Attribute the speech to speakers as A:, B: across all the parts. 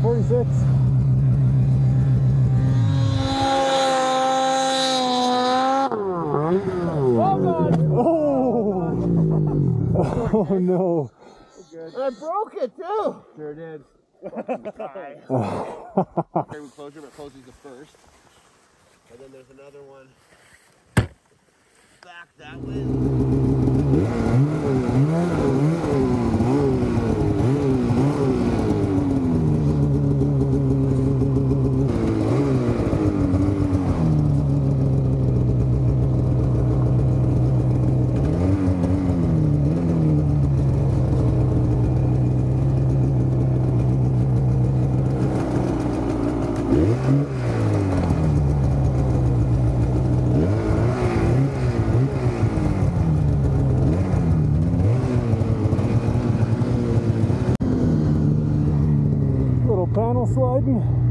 A: 146. Oh! Oh no.
B: I broke it too.
C: Sure did.
B: Sorry.
C: Carry closure, but closes the first. And then there's another one back that way. auszuhalten.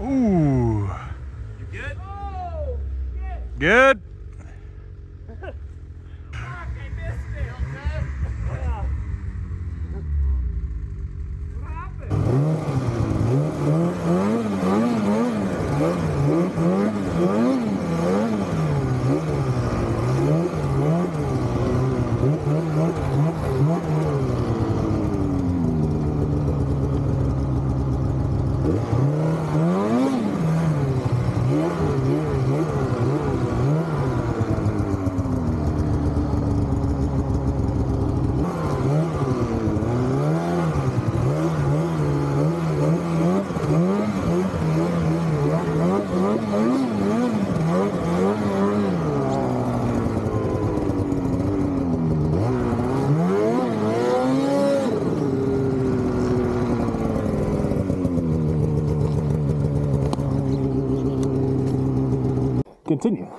A: Ooh. Good? Good? Continue.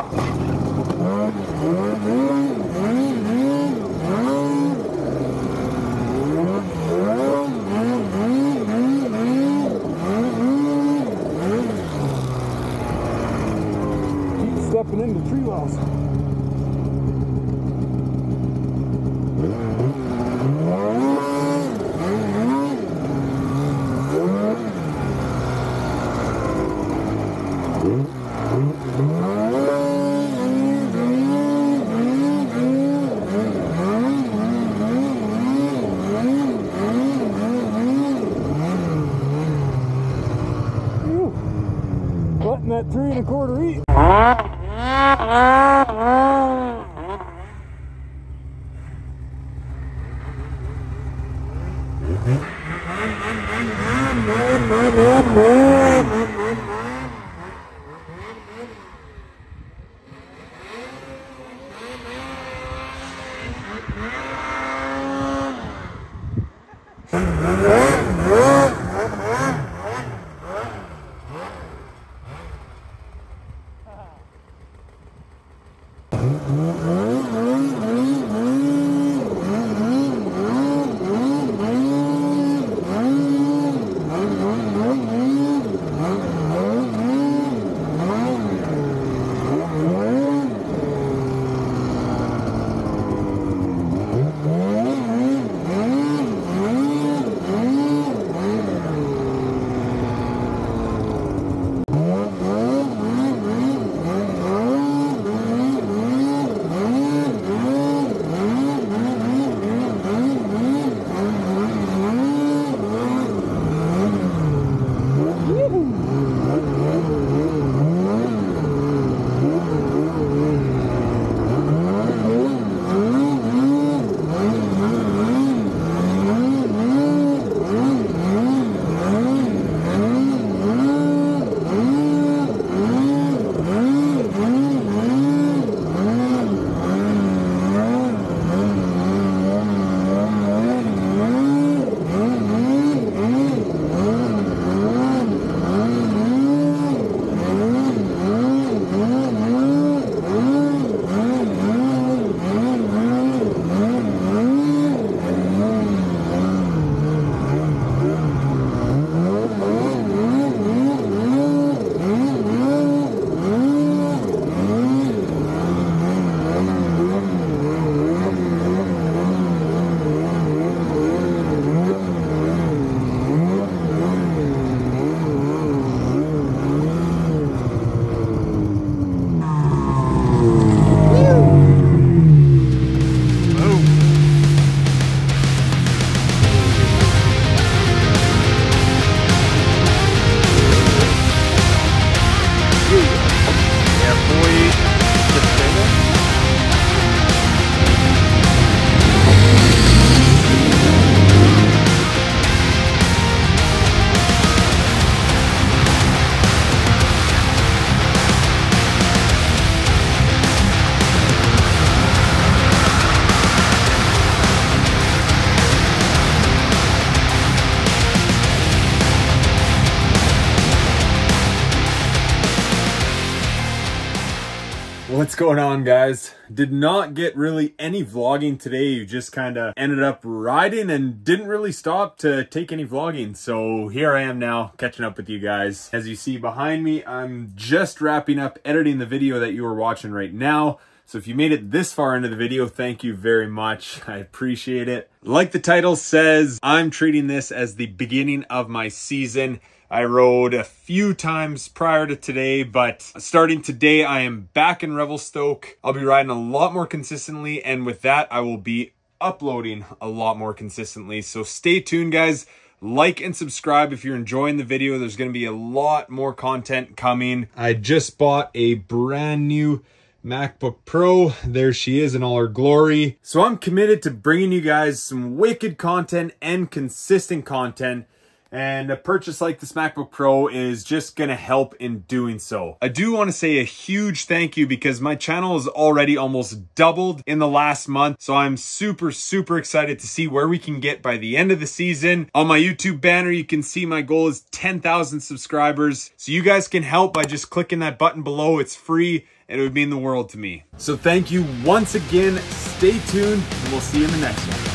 A: Yeah.
D: What's going on guys? Did not get really any vlogging today. You just kind of ended up riding and didn't really stop to take any vlogging. So here I am now catching up with you guys. As you see behind me, I'm just wrapping up editing the video that you are watching right now. So if you made it this far into the video, thank you very much. I appreciate it. Like the title says, I'm treating this as the beginning of my season. I rode a few times prior to today, but starting today, I am back in Revelstoke. I'll be riding a lot more consistently, and with that, I will be uploading a lot more consistently. So stay tuned, guys. Like and subscribe if you're enjoying the video. There's going to be a lot more content coming. I just bought a brand new MacBook Pro. There she is in all her glory. So I'm committed to bringing you guys some wicked content and consistent content and a purchase like this MacBook Pro is just gonna help in doing so. I do want to say a huge thank you because my channel has already almost doubled in the last month. So I'm super, super excited to see where we can get by the end of the season. On my YouTube banner, you can see my goal is 10,000 subscribers. So you guys can help by just clicking that button below. It's free and it would mean the world to me. So thank you once again. Stay tuned and we'll see you in the next one.